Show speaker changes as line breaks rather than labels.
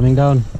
coming down.